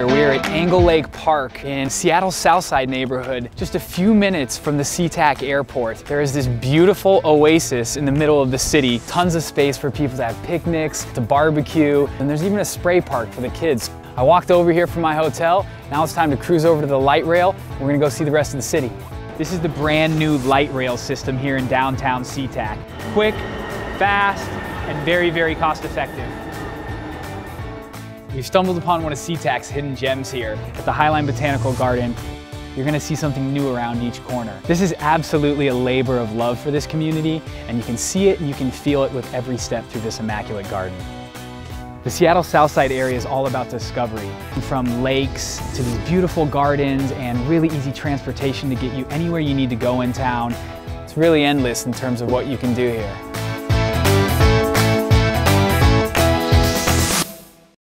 We're at Angle Lake Park in Seattle's Southside neighborhood, just a few minutes from the SeaTac airport. There is this beautiful oasis in the middle of the city, tons of space for people to have picnics, to barbecue, and there's even a spray park for the kids. I walked over here from my hotel. Now it's time to cruise over to the light rail. We're gonna go see the rest of the city. This is the brand new light rail system here in downtown SeaTac. Quick, fast, and very, very cost effective. We've stumbled upon one of SeaTac's hidden gems here at the Highline Botanical Garden. You're gonna see something new around each corner. This is absolutely a labor of love for this community, and you can see it and you can feel it with every step through this immaculate garden. The Seattle Southside area is all about discovery, from lakes to these beautiful gardens and really easy transportation to get you anywhere you need to go in town. It's really endless in terms of what you can do here.